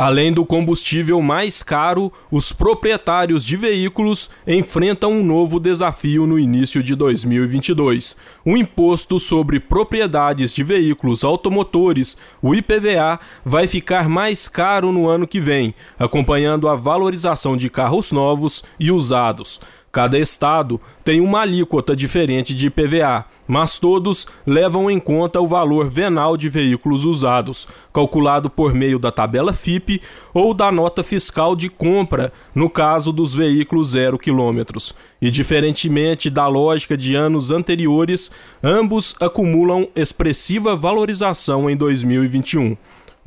Além do combustível mais caro, os proprietários de veículos enfrentam um novo desafio no início de 2022. O imposto sobre propriedades de veículos automotores, o IPVA, vai ficar mais caro no ano que vem, acompanhando a valorização de carros novos e usados. Cada estado tem uma alíquota diferente de IPVA, mas todos levam em conta o valor venal de veículos usados, calculado por meio da tabela FIP ou da nota fiscal de compra, no caso dos veículos zero quilômetros. E diferentemente da lógica de anos anteriores, ambos acumulam expressiva valorização em 2021.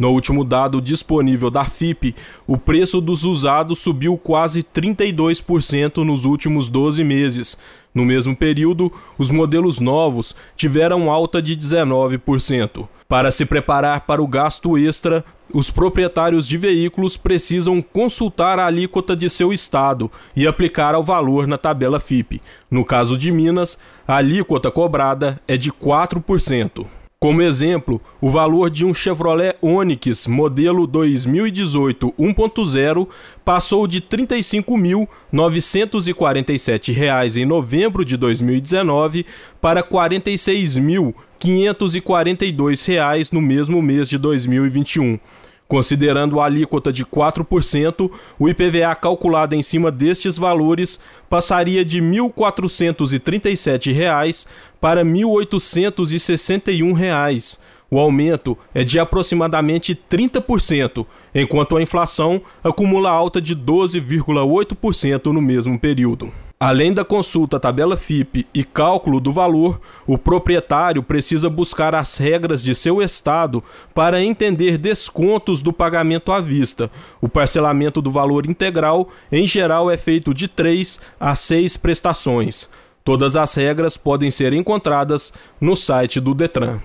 No último dado disponível da FIP, o preço dos usados subiu quase 32% nos últimos 12 meses. No mesmo período, os modelos novos tiveram alta de 19%. Para se preparar para o gasto extra, os proprietários de veículos precisam consultar a alíquota de seu estado e aplicar ao valor na tabela FIP. No caso de Minas, a alíquota cobrada é de 4%. Como exemplo, o valor de um Chevrolet Onix modelo 2018 1.0 passou de R$ 35.947 em novembro de 2019 para R$ 46.542 no mesmo mês de 2021. Considerando a alíquota de 4%, o IPVA calculado em cima destes valores passaria de R$ 1.437 para R$ 1.861. O aumento é de aproximadamente 30%, enquanto a inflação acumula alta de 12,8% no mesmo período. Além da consulta à tabela FIP e cálculo do valor, o proprietário precisa buscar as regras de seu estado para entender descontos do pagamento à vista. O parcelamento do valor integral, em geral, é feito de três a seis prestações. Todas as regras podem ser encontradas no site do Detran.